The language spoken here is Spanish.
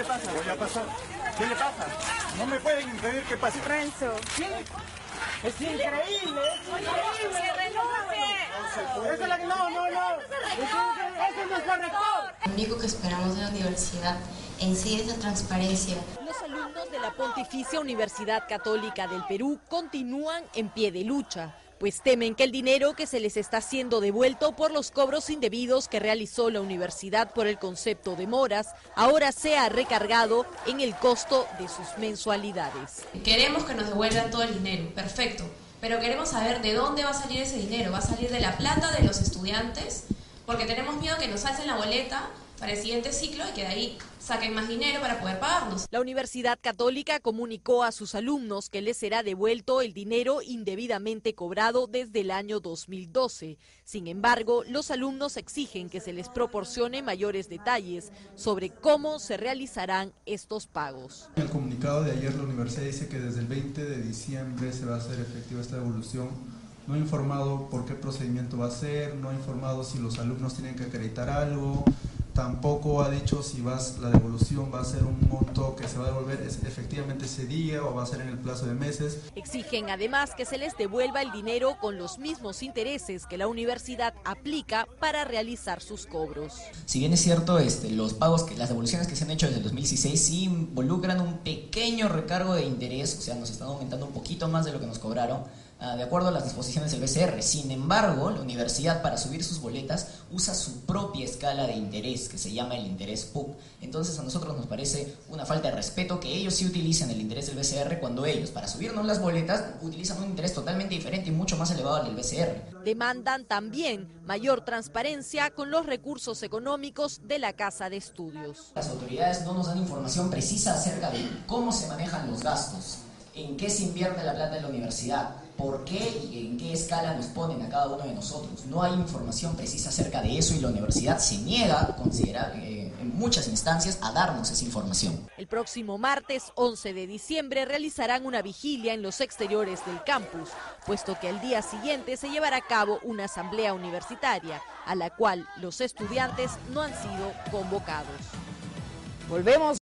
le pasa? Voy a pasar. ¿Qué le pasa? No me pueden impedir que pase. Renzo. ¿Qué? Es increíble, es increíble. Eso es la que no, no, no. Eso es nuestro rector. Lo único que esperamos de la universidad en sí es la transparencia. Los alumnos de la Pontificia Universidad Católica del Perú continúan en pie de lucha pues temen que el dinero que se les está siendo devuelto por los cobros indebidos que realizó la universidad por el concepto de moras, ahora sea recargado en el costo de sus mensualidades. Queremos que nos devuelvan todo el dinero, perfecto, pero queremos saber de dónde va a salir ese dinero. ¿Va a salir de la plata de los estudiantes? Porque tenemos miedo que nos alcen la boleta para el siguiente ciclo y que de ahí saquen más dinero para poder pagarnos. La Universidad Católica comunicó a sus alumnos que les será devuelto el dinero indebidamente cobrado desde el año 2012. Sin embargo, los alumnos exigen que se les proporcione mayores detalles sobre cómo se realizarán estos pagos. En el comunicado de ayer la universidad dice que desde el 20 de diciembre se va a hacer efectiva esta devolución no ha informado por qué procedimiento va a ser, no ha informado si los alumnos tienen que acreditar algo, tampoco ha dicho si vas, la devolución va a ser un monto que se va a devolver efectivamente ese día o va a ser en el plazo de meses. Exigen además que se les devuelva el dinero con los mismos intereses que la universidad aplica para realizar sus cobros. Si bien es cierto, este, los pagos, que, las devoluciones que se han hecho desde el 2016 sí involucran un pequeño recargo de interés, o sea, nos están aumentando un poquito más de lo que nos cobraron, de acuerdo a las disposiciones del BCR. Sin embargo, la universidad para subir sus boletas usa su propia escala de interés, que se llama el interés PUC. Entonces a nosotros nos parece una falta de respeto que ellos sí utilicen el interés del BCR cuando ellos, para subirnos las boletas, utilizan un interés totalmente diferente y mucho más elevado al del BCR. Demandan también mayor transparencia con los recursos económicos de la Casa de Estudios. Las autoridades no nos dan información precisa acerca de cómo se manejan los gastos en qué se invierte la plata de la universidad, por qué y en qué escala nos ponen a cada uno de nosotros. No hay información precisa acerca de eso y la universidad se niega a considerar, eh, en muchas instancias a darnos esa información. El próximo martes 11 de diciembre realizarán una vigilia en los exteriores del campus, puesto que al día siguiente se llevará a cabo una asamblea universitaria, a la cual los estudiantes no han sido convocados. Volvemos.